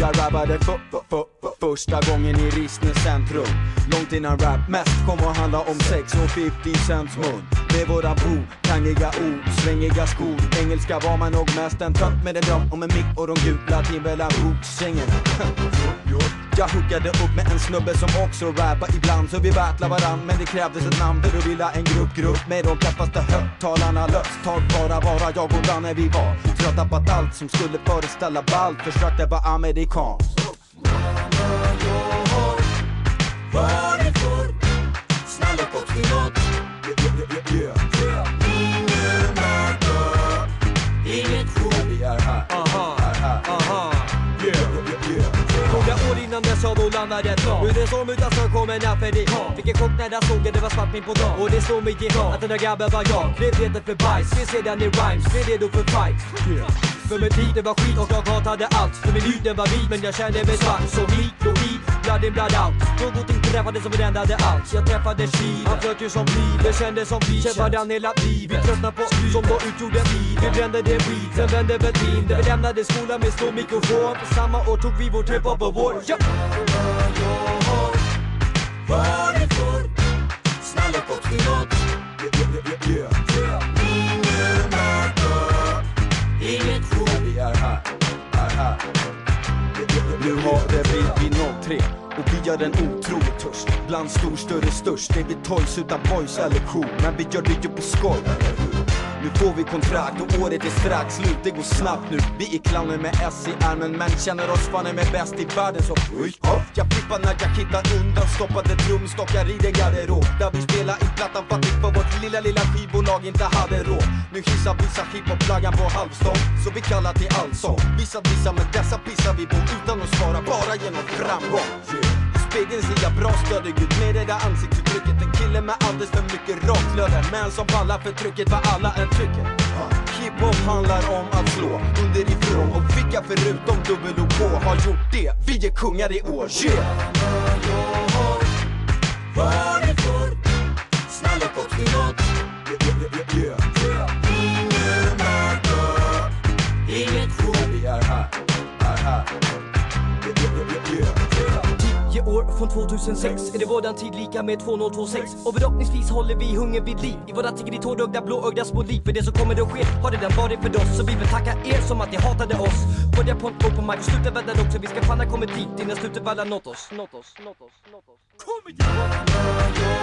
jag rabbade för, för, för, för första gången i Rissne centrum. Långt innan rap mest kom att handla om sex och 50 cents mun. Med våra bo, tangiga ord, svängiga skor. Engelska var man nog mest en tönt med en dröm om en mick och de gula Timberland-bootkängorna Jag hookade upp med en snubbe som också rappar. Ibland Så vi battlade varann men det krävdes ett namn för att bilda en grupp Grupp med de knappaste högtalarna löst. Tag bara vara jag och Danne vi var Trötta på att allt som skulle föreställa ballt Försökte vara amerikanskt. Har då landat ett plan Ur en storm utan snö kom en afferik Fick en chock när jag såg det, det var svart mitt på dagen. Och det slog mig igen att den där grabben var jag. Blev redo för bajs, skrev sedan i rhymes. Blev redo för fight För min tid det var skit och jag hatade allt. För min den var vit men jag kände mig svart. Mikro i, blood in blood out. Någonting träffade som förändrade allt. Jag träffade Kil, han flöt ju som liv. Det kändes som vi, känt varann hela livet. Tröttnade på som då utgjorde liv Vi brände det weed, sen vände bensin Vi lämnade skolan med stor mikrofon. För samma år tog vi vår hiphop vår ja. Varifrån? Snälla gott klimat Ingen mörker Inget hot Vi är här, är här Nu har det blivit 03 och vi gör en otrolig törst. Bland stor, större, störst. Det blir toys utan boys eller cool Men vi gör det ju på skoj, eller hur? Nu får vi kontrakt och året är strax slut. Det går snabbt nu. Vi är clowner med S i armen Men känner oss fan med bäst i världen. Så oj, hopp. Jag flippar när jag hittar undan Stoppade trumstockar i den garderob. Där vi spelar i plattan fattigt för vårt lilla, lilla skivbolag inte hade råd. Nu hissar vissa hiphop-flaggan på halvstång. Så vi kallar till allsång. Vissa dissar men dessa pissar vi på utan att svara. Bara genom framgång spegeln ser jag bra stödig ut med det där ansiktsuttrycket En kille med alldeles för mycket raklödder Men som pallar för trycket vad alla än tycker Hiphop handlar om att slå underifrån Och vilka förutom dubbel OK har gjort det? Vi är kungar i år, yeah! Varifrån? Snälla gott år från 2006 är det våran tid lika med 2026 Och förhoppningsvis håller vi hungern vid liv. I våra tigrigt hårögda blåögda små liv. För det som kommer att ske har redan varit för oss. Så vi vill tacka er som att ni hatade oss. Börja på en open mic och sluta vända också. Vi ska fan ha kommit dit innan slutet alla nått oss. Nått oss, nått oss, nått oss. Kom igen!